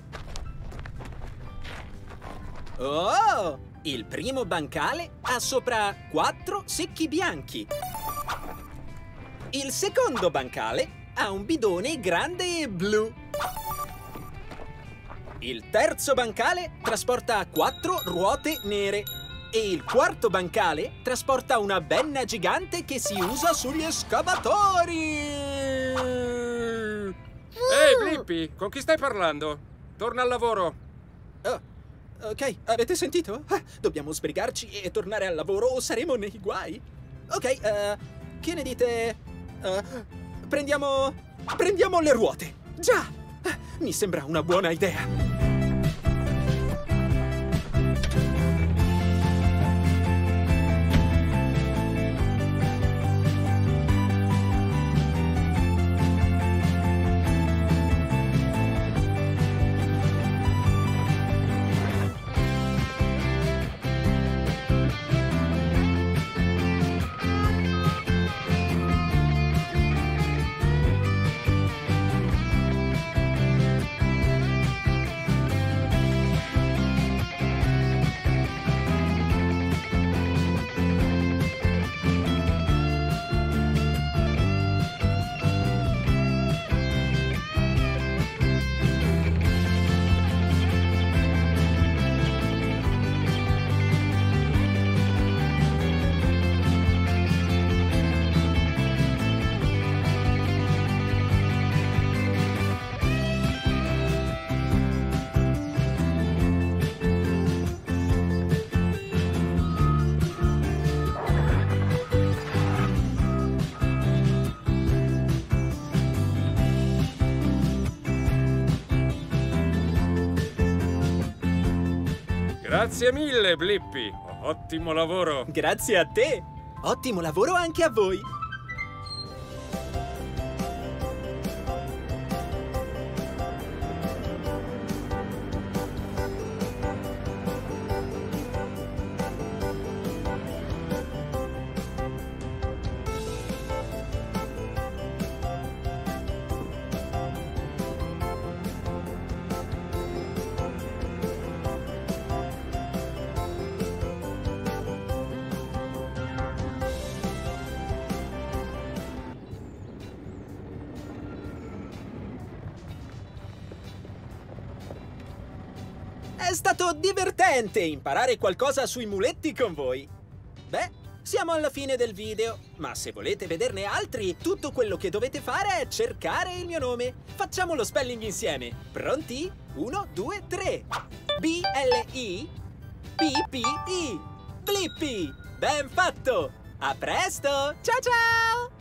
Oh, il primo bancale ha sopra quattro secchi bianchi. Il secondo bancale ha un bidone grande e blu. Il terzo bancale trasporta quattro ruote nere. E il quarto bancale trasporta una benna gigante che si usa sugli escavatori. Ehi, Blippi, con chi stai parlando? Torna al lavoro. Oh, ok, avete sentito? Ah, Dobbiamo sbrigarci e tornare al lavoro o saremo nei guai. Ok, eh, che ne dite? Eh, prendiamo... prendiamo le ruote. Già! Ah, Mi sembra una buona idea. Grazie mille, Blippi. Ottimo lavoro. Grazie a te. Ottimo lavoro anche a voi. Divertente imparare qualcosa sui muletti con voi. Beh, siamo alla fine del video, ma se volete vederne altri, tutto quello che dovete fare è cercare il mio nome. Facciamo lo spelling insieme. Pronti? Uno, due, tre. B-L-I P-P-I Blippi! Ben fatto! A presto! Ciao ciao!